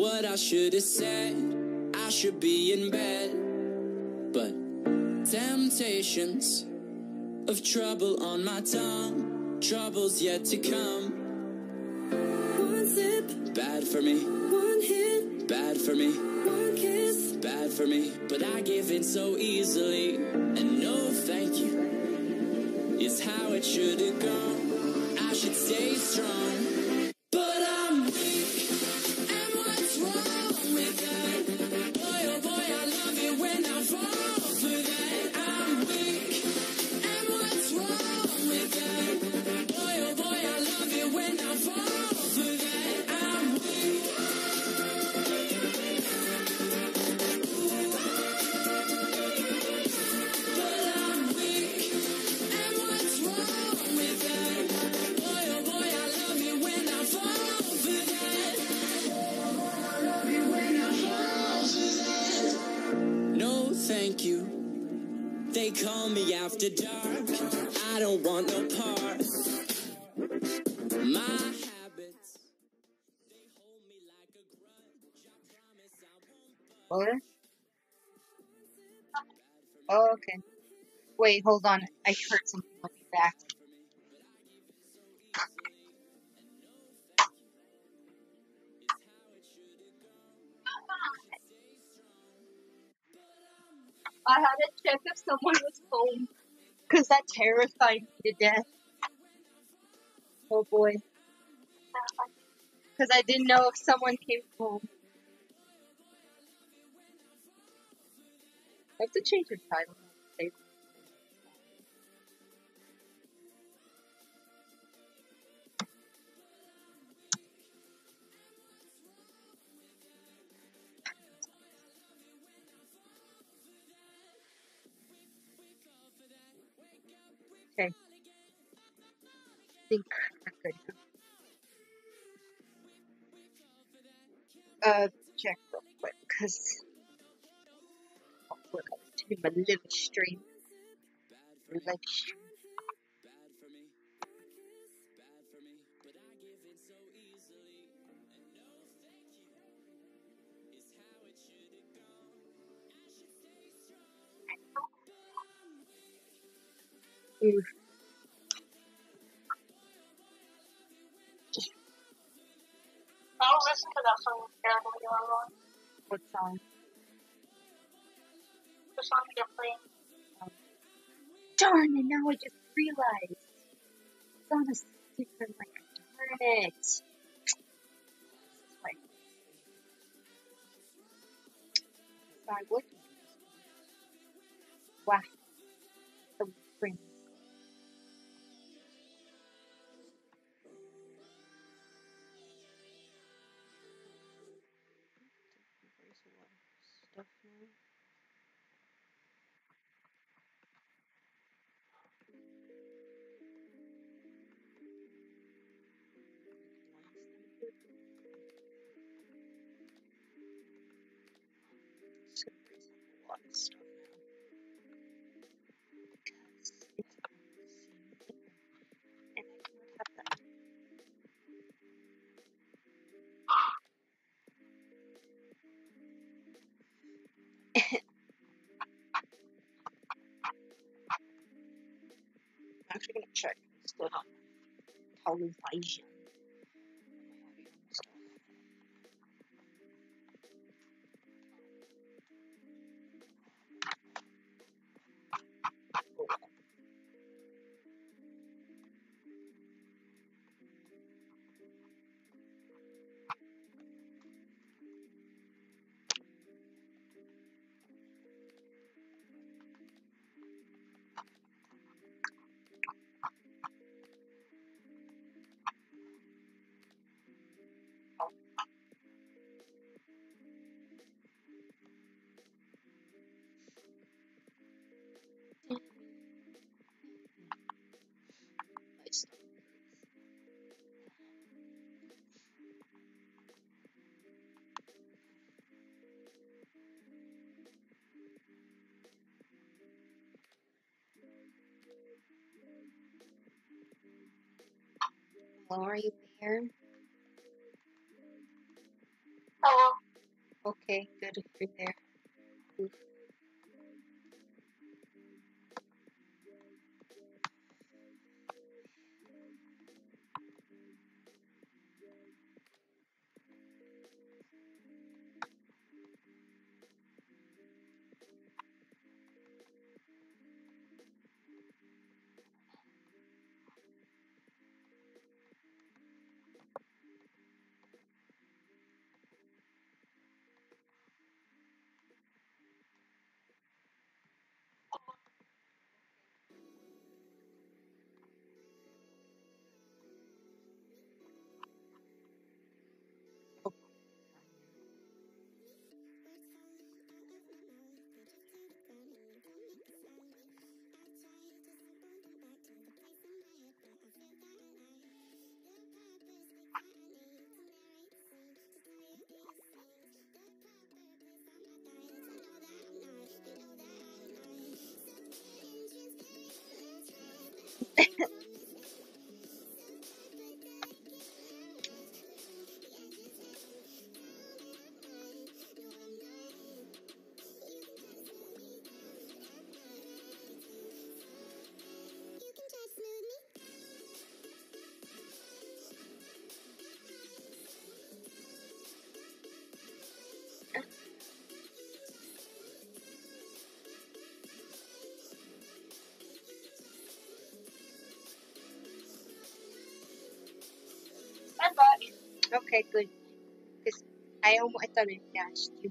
what I should have said. I should be in bed, but temptations of trouble on my tongue, troubles yet to come. One sip, Bad for me, one hit, bad for me, one kiss. bad for me. But I give in so easily, and no thank you is how it should have gone. I should stay strong, dark. I don't want no part. My habits, they hold me like a grudge. I promise I won't What? Oh, okay. Wait, hold on. I heard something with me back. I had to check if someone was home. Because that terrified me to death. Oh boy. Uh, because I didn't know if someone came home. I have to change the title. Okay. Okay. think we're good. Uh, check real quick, cause I'll put up to my live stream. Live stream. I don't listen to that song terrible you are wrong. What song? The song you're playing. Darn it! Now I just realized it's on a different like. Darn it! Like. Sorry, what? Wow. Actually gonna check. It's still on television. Are you there? Hello. Okay, good if you're there. Okay, good. Because I almost I thought I dashed you.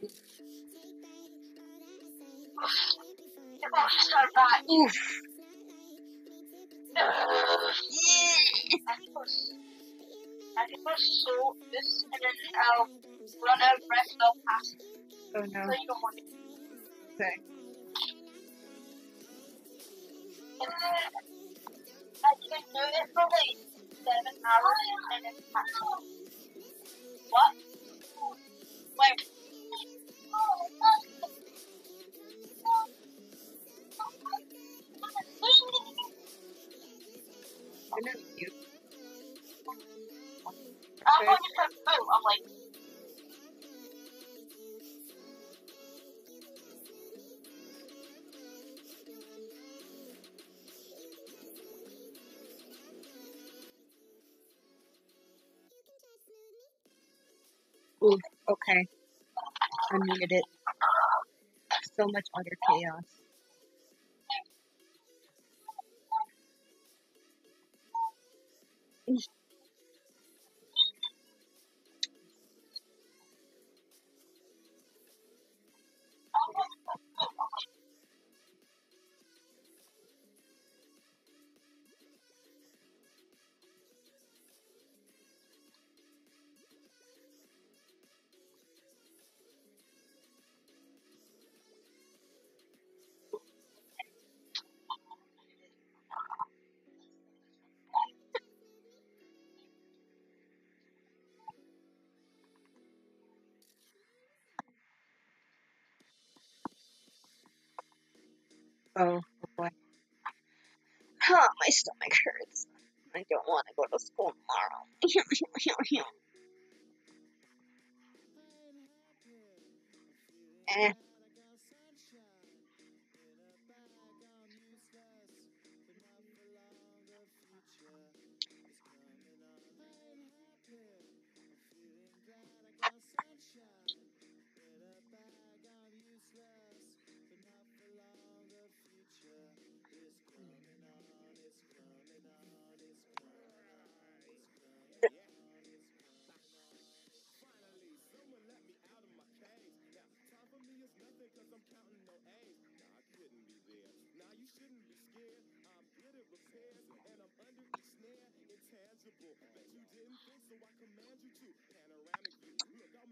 So. Oof. I think I think sort this and then I'll run out of breath and I'll pass. Oh no. So you don't want it. Okay. And then I can do it for seven hours and. What? You. I'm going to put boom. I'm like, Okay. I muted it. So much utter chaos. Oh boy. Huh, my stomach hurts. I don't want to go to school tomorrow. eh.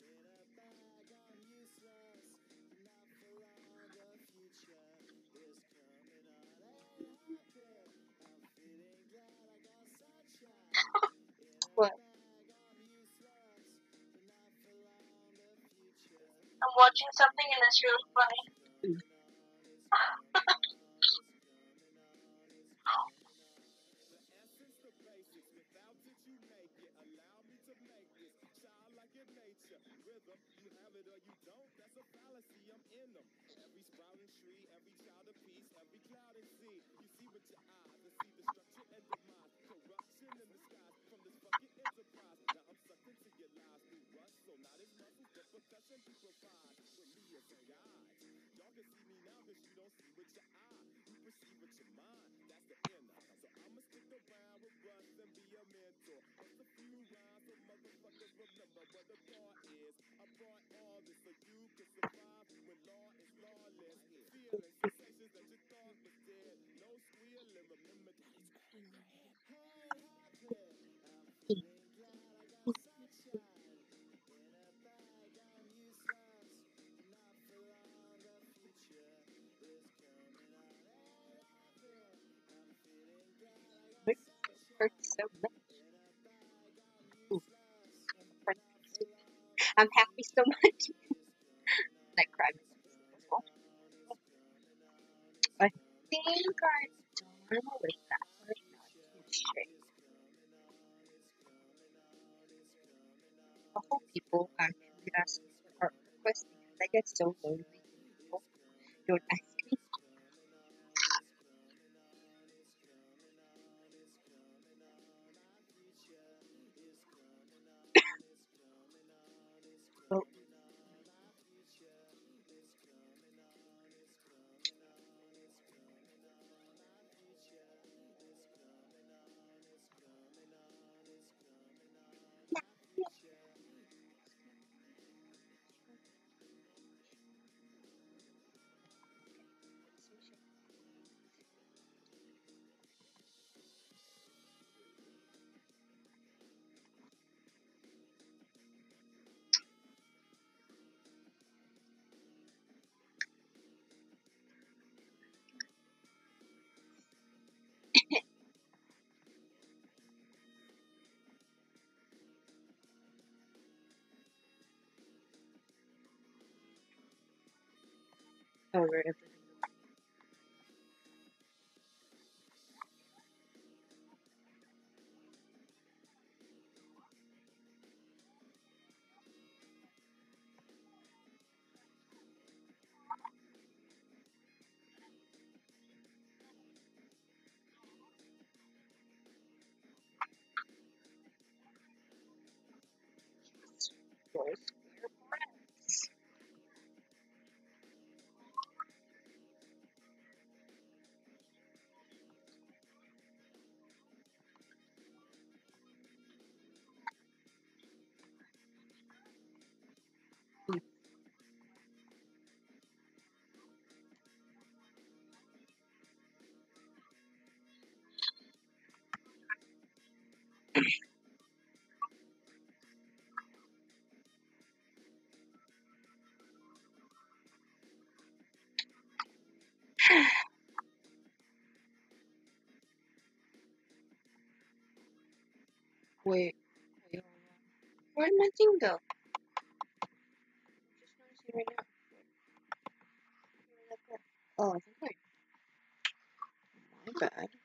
in a bag. I'm useless, not for long. The future is coming on. I'm feeling glad I got. What? I'm watching something and it's really funny. Mm. you don't, that's a fallacy. I'm in them. Every sprouting tree, every child of peace, every cloud and sea. You see with your eyes and see structure and the mind. Corruption in the sky. from this fucking enterprise. Now I'm sucked into your lies through rust, so not as much as the percussion you provide for me as a guide. Y'all can see me now cause you don't see with your eye. You perceive with your mind. That's the inner. So I'ma stick around with rust and be a mentor. Just a few rounds so motherfuckers remember what the thought hurts so much. I'm happy so much. I cried. I think I normally that people are asking are requesting, and I get so lonely. Don't ask over 回回笼了。突然蛮近的。Just noticing right now. Oh, I think I. My bad.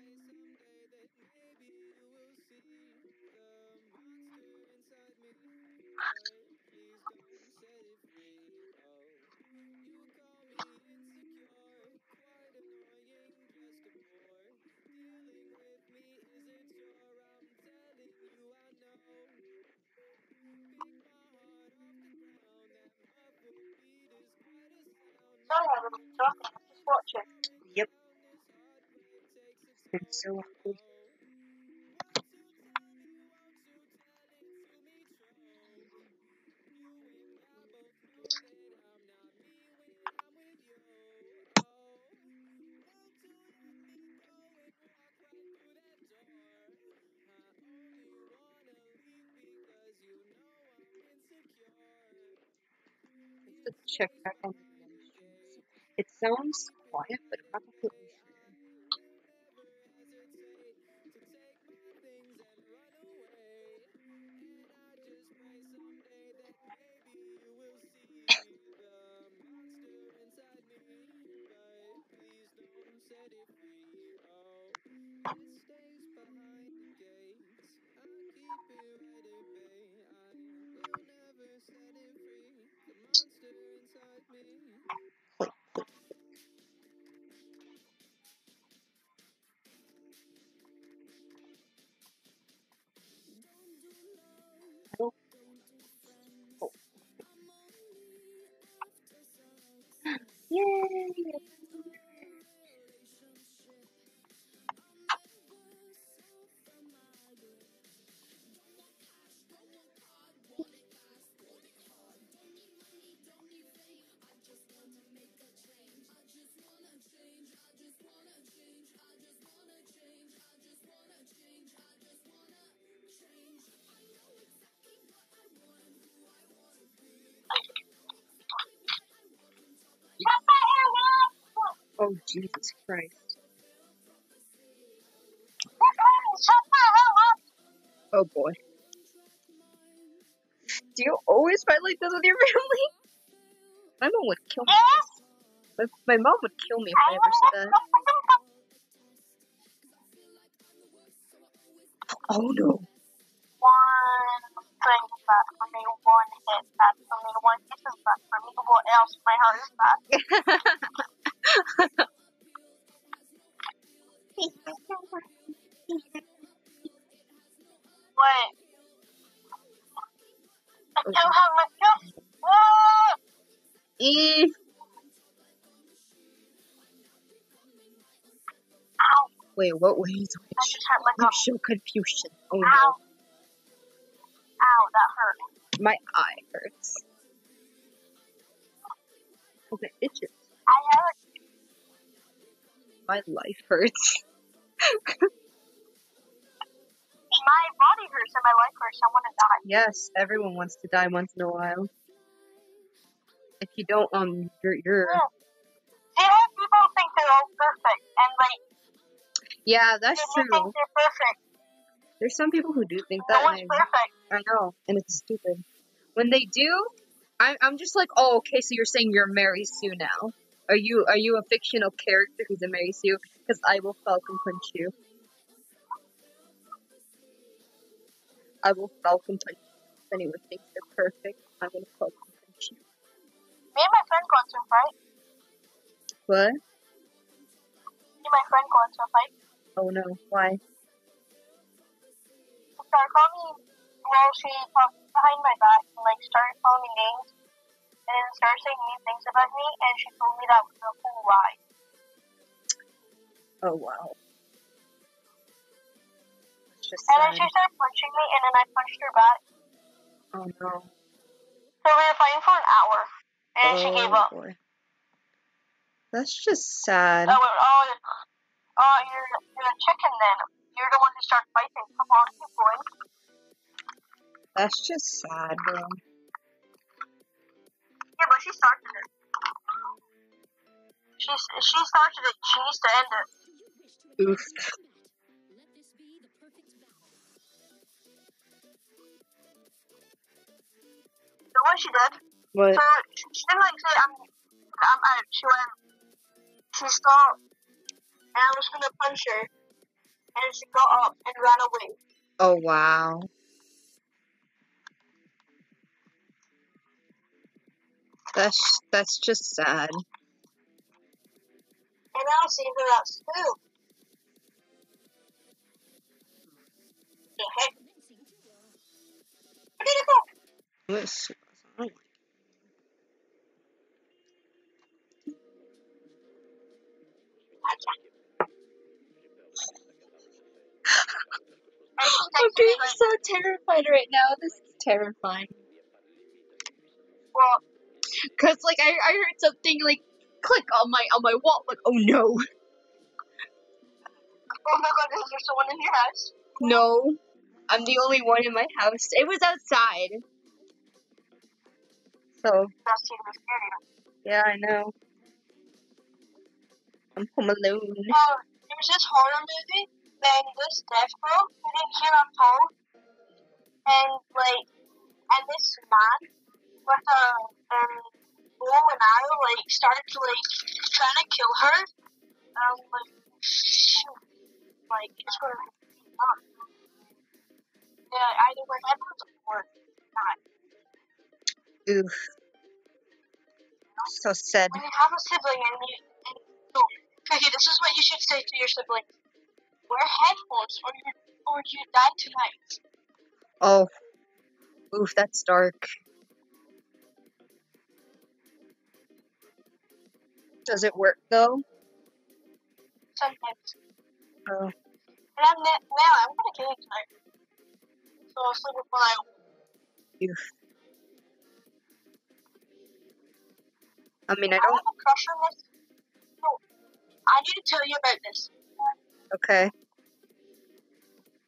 pray someday that maybe you will see the monster inside me. Please don't set it free. Oh, you call me insecure, quite annoying, just a bore. Dealing with me is a chore. I'm telling you, I know. Pick my heart off the ground, that beat is quite a sound. been so check back on the dimensions. It sounds quiet, but I'm not sure. I don't. Set it free. Oh. Yay! Oh Jesus Christ! Shut the hell up! Oh boy. Do you always fight like this with your family? My mom would kill me. My, my mom would kill me if I ever said that. Oh no. One thing is bad for me, one hit bad for me, one kiss is bad for me, what else? My heart is bad. Wait, what way is I which? hurt You gum. confusion. Oh Ow. no. Ow, that hurt. My eye hurts. Okay, itches. I a My life hurts. my body hurts and my life hurts. I want to die. Yes, everyone wants to die once in a while. If you don't, um, you're, you're, Yeah. See people think they're all perfect yeah, that's they true. think they're perfect. There's some people who do think No that, and I, perfect. I know, and it's stupid. When they do, I'm, I'm just like, oh, okay, so you're saying you're Mary Sue now. Are you, are you a fictional character who's a Mary Sue? Because I will Falcon Punch you. I will Falcon Punch you. If anyone thinks they're perfect, I'm gonna Falcon Punch you. Me and my friend got a fight. What? Me and my friend got into a fight. Oh no, why? She started calling me, know, she talked behind my back and like started calling me names and then started saying mean things about me and she told me that was a whole lie. Oh wow. Just And then she started punching me and then I punched her back. Oh no. So we were fighting for an hour and then she oh, gave Oh up. boy. That's just sad. Went, oh, oh oh, you're, you're a chicken then. You're the one who started fighting. Come on, keep going. That's just sad, bro. Yeah, but she started it. She, she started it. She needs to end it. Oof. Know what she did? What? So she, she didn't like say I'm I'm out. She went. She stopped, and I was gonna punch her, and she got up and ran away. Oh wow. That's that's just sad. And now see her at school. The heck? Where did it go? Let's- I don't like And she I'm being so terrified right now. This is terrifying. well, Cause like I, I heard something like click on my on my wall. Like oh no, oh my god, is there someone in your house? no, I'm the only one in my house. It was outside. So That's even scarier. yeah, I know. I'm home alone. Oh, there's this horror movie, and this deaf girl couldn't hear a phone, and like, and this man with a um, bow and arrow like started to like trying to kill her. Um, like, shoot, like it's gonna be done. Yeah, either remember or not. Oof. So sad. When you have a sibling and you, and no, okay, this is what you should say to your sibling: wear headphones, or you or you die tonight. Oh. Oof, that's dark. Does it work though? Sometimes. Oh. And I'm ne- now I'm gonna kill you tonight. So I'll sleep with my. Oof. I mean, I I don't. have a crush on this. No, I need to tell you about this. Okay.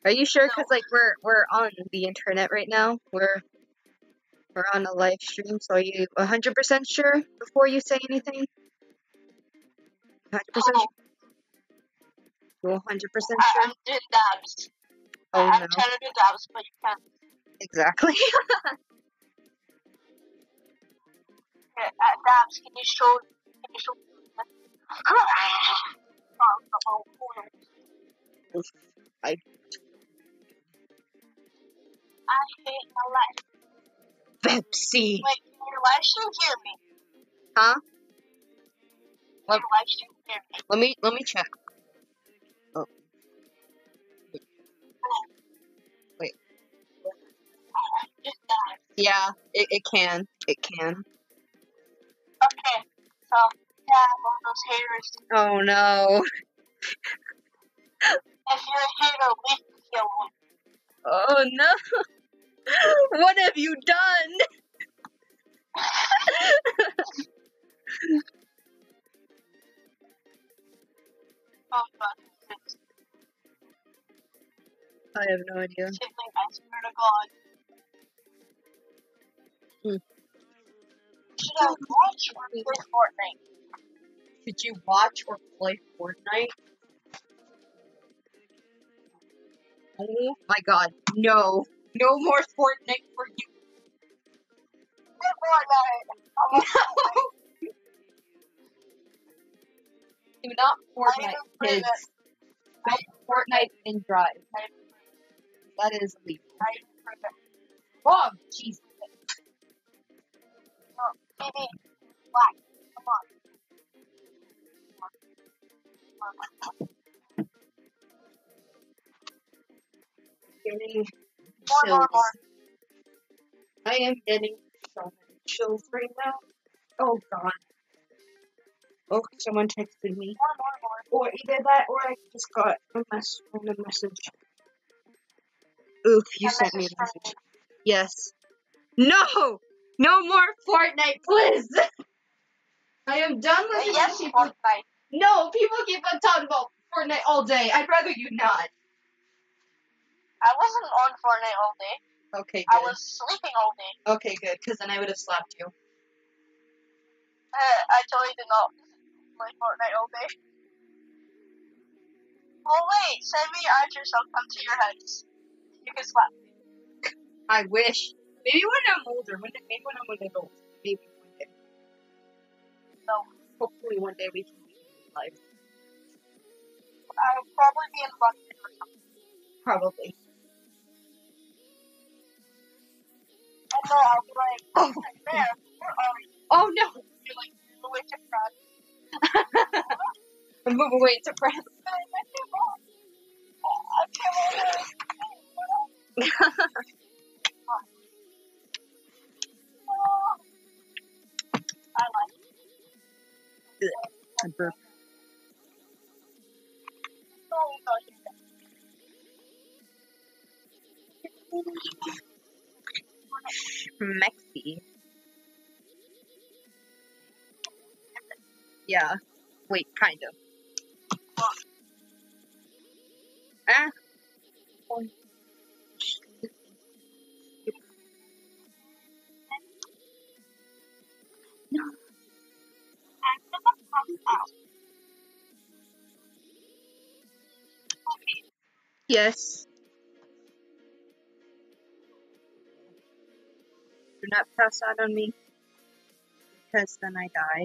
Are you sure? Cause like we're we're on the internet right now. We're we're on a live stream. So are you hundred percent sure before you say anything? Hundred percent. Oh, You hundred percent sure? I'm doing dabs. Oh I'm no. trying to do dabs, but you can't. Exactly. At dabs, can you show? Can you show? Oh. I I hate my life. Pepsi. Wait, can your stream hear me? Huh? Can What? your stream hear me? Let me let me check. Oh. Wait. Yeah, it, it can. It can. Okay, so dab on those haters. Oh no. If you're a hater, we can kill one. Oh no. What have you done? Oh I have no idea. sibling, I swear to god. Hmm. Should I watch or play Fortnite? Should you watch or play Fortnite? Oh my god, no. No more Fortnite for you. Do not Fortnite, kids. Don't Fortnite and drive. That is illegal. Oh, Jesus. No, baby, black. Come on. Come on. Getting More, more, chills. more. I am getting so many chills right now. Oh god. Oh, someone texted me. More, more, more. Or either that or I just got a mess on a message. Oof, you sent me a message from. Yes. No! No more Fortnite, please! I am done listening yes, people. Fortnite. No, people keep on talking about Fortnite all day. I'd rather you not. I wasn't on Fortnite all day. Okay, good. I was sleeping all day. Okay, good, because then I would have slapped you. Uh, I totally did not play Fortnite all day. Oh wait, send me your address. I'll come to your house. You can slap me. I wish. Maybe when I'm older. When, maybe when I'm an adult. Maybe one day. No, Hopefully one day we can be live. I'll probably be in London or something. Probably. And then I'll be like, Oh. there, where are you? Oh no! You're like, the way to France. I'm moving away to France. I Yeah. Wait, kind of. Ah. Oh. No. I'm gonna pass out. Okay. Yes. Do not pass out on me. Because then I die.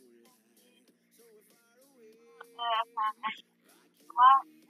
Uh, what?